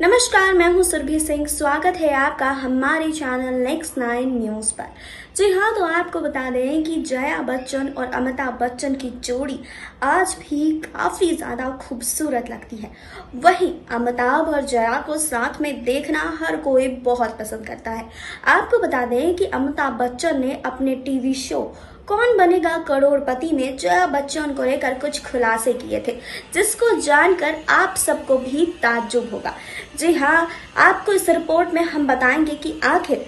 नमस्कार, मैं हूँ सुरभि सिंह। स्वागत है आपका हमारे चैनल नेक्स्ट नाइन न्यूज़ पर। जी हाँ तो आपको बता दें कि जया बच्चन और अमिताभ बच्चन की जोड़ी आज भी काफ़ी ज़्यादा खूबसूरत लगती है। वहीं अमिताभ और जया को साथ में देखना हर कोई बहुत पसंद करता है। आपको बता दें कि अमिताभ बच्चन ने अपने टीवी शो कौन बनेगा करोड़पति में जया बच्चन को लेकर कुछ खुलासे किए थे, जिसको जानकर आप सबको भी ताज्जुब होगा। जी हाँ आपको इस रिपोर्ट में हम बताएँगे कि आखिर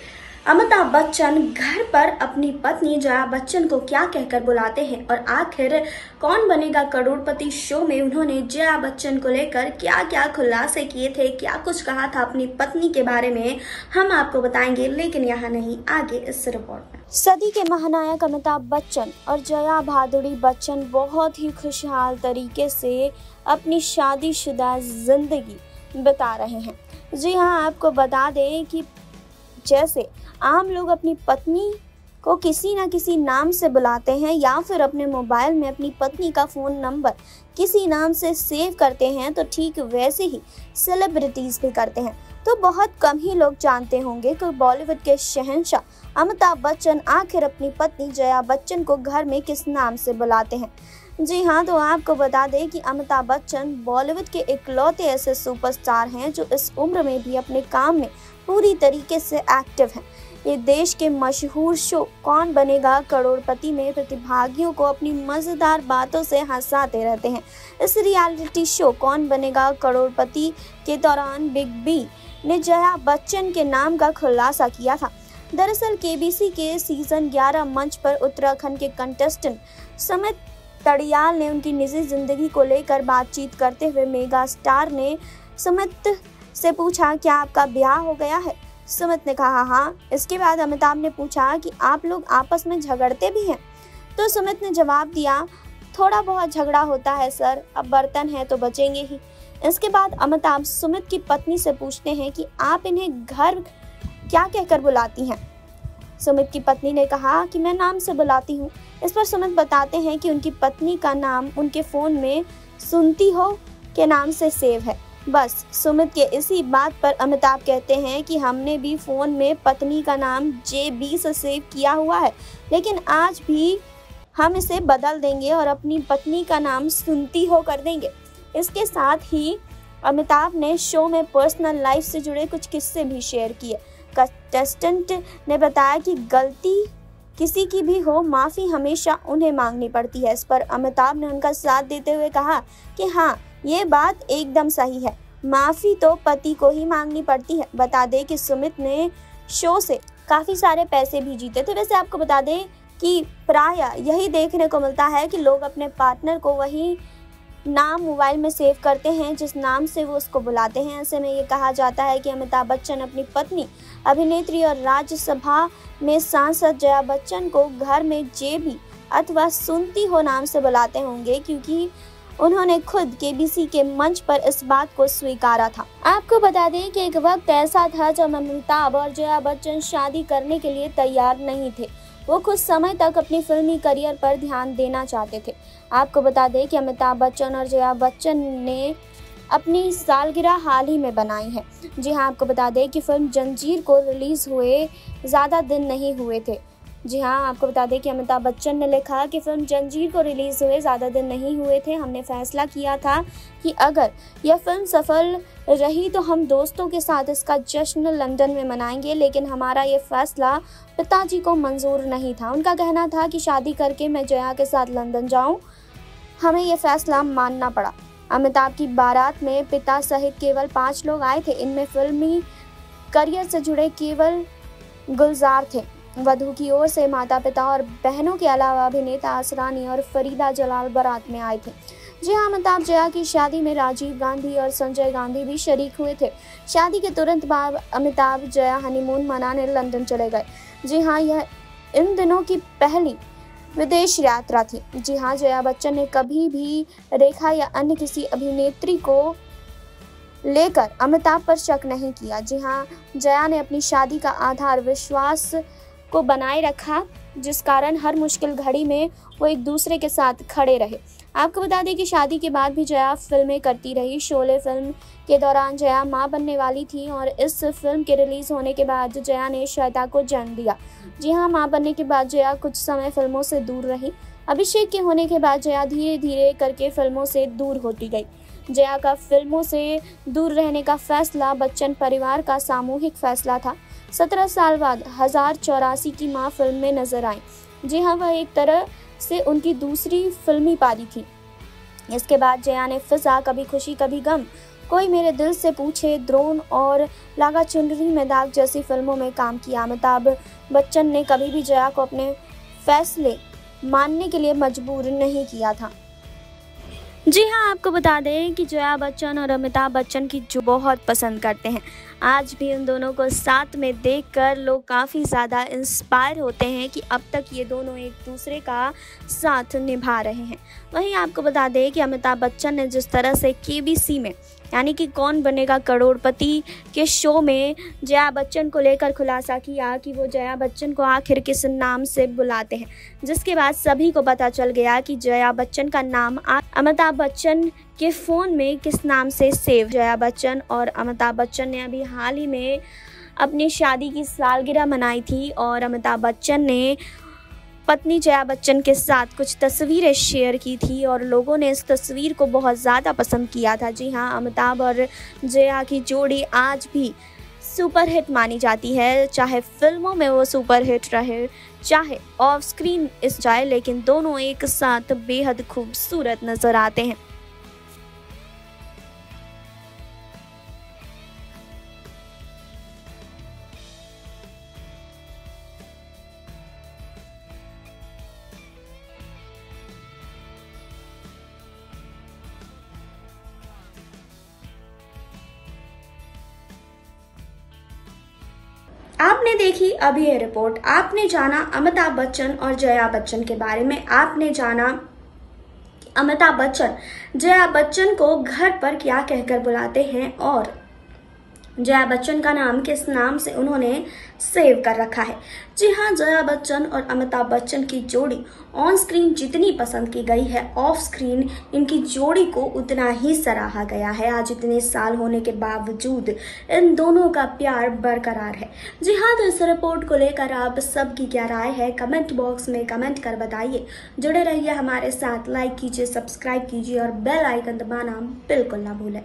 अमिताभ बच्चन घर पर अपनी पत्नी जया बच्चन को क्या कहकर बुलाते हैं और आखिर कौन बनेगा करोड़पति शो में उन्होंने जया बच्चन को लेकर क्या क्या खुलासे किए थे, क्या कुछ कहा था अपनी पत्नी के बारे में, हम आपको बताएँगे, लेकिन यहाँ नहीं, आगे इस रिपोर्ट में। सदी के महानायक अमिताभ बच्चन और जया भादुड़ी बच्चन बहुत ही खुशहाल तरीके से अपनी शादीशुदा ज़िंदगी बिता रहे हैं। जी हाँ आपको बता दें कि जैसे आम लोग अपनी पत्नी को किसी ना किसी नाम से बुलाते हैं या फिर अपने मोबाइल में अपनी पत्नी का फ़ोन नंबर किसी नाम से सेव करते हैं तो ठीक वैसे ही सेलिब्रिटीज़ भी करते हैं। तो बहुत कम ही लोग जानते होंगे कि बॉलीवुड के शहनशाह अमिताभ बच्चन आखिर अपनी पत्नी जया बच्चन को घर में किस नाम से बुलाते हैं। जी हाँ तो आपको बता दें कि अमिताभ बच्चन बॉलीवुड के इकलौते ऐसे सुपरस्टार हैं जो इस उम्र में भी अपने काम में पूरी तरीके से एक्टिव हैं। ये देश के मशहूर शो कौन बनेगा करोड़पति में प्रतिभागियों को अपनी मज़ेदार बातों से हंसाते रहते हैं। इस रियलिटी शो कौन बनेगा करोड़पति के दौरान बिग बी ने जया बच्चन के नाम का खुलासा किया था। दरअसल केबीसी के सीज़न 11 मंच पर उत्तराखंड के कंटेस्टेंट समित तड़ियाल ने उनकी निजी ज़िंदगी को लेकर बातचीत करते हुए मेगा स्टार ने सुमित से पूछा, क्या आपका ब्याह हो गया है? सुमित ने कहा हाँ। इसके बाद अमिताभ ने पूछा कि आप लोग आपस में झगड़ते भी हैं? तो सुमित ने जवाब दिया, थोड़ा बहुत झगड़ा होता है सर, अब बर्तन है तो बचेंगे ही। इसके बाद अमिताभ सुमित की पत्नी से पूछते हैं कि आप इन्हें घर क्या कहकर बुलाती हैं? सुमित की पत्नी ने कहा कि मैं नाम से बुलाती हूँ। इस पर सुमित बताते हैं कि उनकी पत्नी का नाम उनके फ़ोन में सुनती हो के नाम से सेव है। बस, सुमित के इसी बात पर अमिताभ कहते हैं कि हमने भी फ़ोन में पत्नी का नाम जे बी से सेव किया हुआ है, लेकिन आज भी हम इसे बदल देंगे और अपनी पत्नी का नाम सुनती हो कर देंगे। इसके साथ ही अमिताभ ने शो में पर्सनल लाइफ से जुड़े कुछ किस्से भी शेयर किए। कंटेस्टेंट ने बताया कि गलती किसी की भी हो, माफ़ी हमेशा उन्हें मांगनी पड़ती है। इस पर अमिताभ ने उनका साथ देते हुए कहा कि हाँ ये बात एकदम सही है। माफ़ी तो पति को ही मांगनी पड़ती है। बता दें कि सुमित ने शो से काफ़ी सारे पैसे भी जीते। थे वैसे आपको बता दें कि प्राय यही देखने को मिलता है कि लोग अपने पार्टनर को वही नाम मोबाइल में सेव करते हैं, जिस नाम से वो उसको बुलाते हैं। ऐसे में ये कहा जाता है कि अमिताभ बच्चन अपनी पत्नी अभिनेत्री और राज्यसभा में सांसद जया बच्चन को घर में जेबी अथवा सुनती हो नाम से बुलाते होंगे, क्योंकि उन्होंने खुद केबीसी के मंच पर इस बात को स्वीकारा था। आपको बता दें कि एक वक्त ऐसा था जब अमिताभ और जया बच्चन शादी करने के लिए तैयार नहीं थे। वो कुछ समय तक अपनी फिल्मी करियर पर ध्यान देना चाहते थे। आपको बता दें कि अमिताभ बच्चन और जया बच्चन ने अपनी सालगिरह हाल ही में बनाई है। जी हाँ आपको बता दें कि फ़िल्म जंजीर को रिलीज़ हुए ज़्यादा दिन नहीं हुए थे। जी हाँ आपको बता दें कि अमिताभ बच्चन ने लिखा कि फ़िल्म जंजीर को रिलीज़ हुए ज़्यादा दिन नहीं हुए थे। हमने फैसला किया था कि अगर यह फ़िल्म सफल रही तो हम दोस्तों के साथ इसका जश्न लंदन में मनाएँगे, लेकिन हमारा ये फैसला पिताजी को मंजूर नहीं था। उनका कहना था कि शादी करके मैं जया के साथ लंदन जाऊँ। हमें यह फैसला मानना पड़ा। अमिताभ की बारात में पिता सहित केवल पाँच लोग आए थे। इनमें फिल्मी करियर से जुड़े केवल गुलजार थे। वधु की ओर से माता पिता और बहनों के अलावा अभिनेता आसरानी और फरीदा जलाल बारात में आए थे। जी हाँ अमिताभ जया की शादी में राजीव गांधी और संजय गांधी भी शरीक हुए थे। शादी के तुरंत बाद अमिताभ जया हनीमून मनाने लंदन चले गए। जी हाँ यह इन दिनों की पहली विदेश यात्रा थी। जी हाँ जया बच्चन ने कभी भी रेखा या अन्य किसी अभिनेत्री को लेकर अमिताभ पर शक नहीं किया। जी हाँ जया ने अपनी शादी का आधार विश्वास को बनाए रखा, जिस कारण हर मुश्किल घड़ी में वो एक दूसरे के साथ खड़े रहे। आपको बता दें कि शादी के बाद भी जया फ़िल्में करती रही। शोले फ़िल्म के दौरान जया माँ बनने वाली थी और इस फ़िल्म के रिलीज़ होने के बाद जया ने श्वेता को जन्म दिया। जी हाँ माँ बनने के बाद जया कुछ समय फ़िल्मों से दूर रही। अभिषेक के होने के बाद जया धीरे धीरे करके फ़िल्मों से दूर होती गई। जया का फ़िल्मों से दूर रहने का फैसला बच्चन परिवार का सामूहिक फैसला था। सत्रह साल बाद हज़ार चौरासी की माँ फ़िल्म में नज़र आई। जी हाँ वह एक तरह से उनकी दूसरी फिल्मी पारी थी। इसके बाद जया ने फिजा, कभी खुशी, कभी गम, कोई मेरे दिल से पूछे, द्रोण और लागा चुनरी में दाग जैसी फ़िल्मों में काम किया। अमिताभ बच्चन ने कभी भी जया को अपने फैसले मानने के लिए मजबूर नहीं किया था। जी हाँ आपको बता दें कि जया बच्चन और अमिताभ बच्चन की जो बहुत पसंद करते हैं। आज भी उन दोनों को साथ में देखकर लोग काफ़ी ज़्यादा इंस्पायर होते हैं कि अब तक ये दोनों एक दूसरे का साथ निभा रहे हैं। वहीं आपको बता दें कि अमिताभ बच्चन ने जिस तरह से के में, यानी कि कौन बनेगा करोड़पति के शो में, जया बच्चन को लेकर खुलासा किया कि वो जया बच्चन को आखिर किस नाम से बुलाते हैं। जिसके बाद सभी को पता चल गया कि जया बच्चन का नाम अमिताभ बच्चन के फ़ोन में किस नाम से सेव जया बच्चन और अमिताभ बच्चन ने अभी हाल ही में अपनी शादी की सालगिरह मनाई थी और अमिताभ बच्चन ने पत्नी जया बच्चन के साथ कुछ तस्वीरें शेयर की थी और लोगों ने इस तस्वीर को बहुत ज़्यादा पसंद किया था। जी हाँ अमिताभ और जया की जोड़ी आज भी सुपर हिट मानी जाती है। चाहे फ़िल्मों में वो सुपर हिट रहे, चाहे ऑफ़ स्क्रीन इस जाए, लेकिन दोनों एक साथ बेहद खूबसूरत नज़र आते हैं। आपने देखी अभी ये रिपोर्ट। आपने जाना अमिताभ बच्चन और जया बच्चन के बारे में। आपने जाना अमिताभ बच्चन। जया बच्चन को घर पर क्या कहकर बुलाते हैं और जया बच्चन का नाम किस नाम से उन्होंने सेव कर रखा है? जी हाँ जया बच्चन और अमिताभ बच्चन की जोड़ी ऑन स्क्रीन जितनी पसंद की गई है ऑफ़ स्क्रीन इनकी जोड़ी को उतना ही सराहा गया है। आज इतने साल होने के बावजूद इन दोनों का प्यार बरकरार है। जी हाँ तो इस रिपोर्ट को लेकर आप सबकी क्या राय है? कमेंट बॉक्स में कमेंट कर बताइए। जुड़े रहिए हमारे साथ लाइक कीजिए सब्सक्राइब कीजिए और बेल आइकन दबाना बिल्कुल ना भूलें।